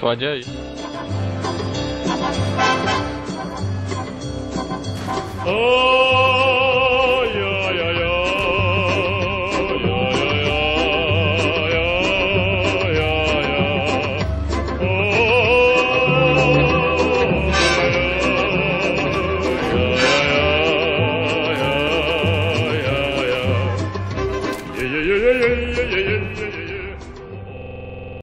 Pode aí. Oh! yeah, yeah, yeah, yeah.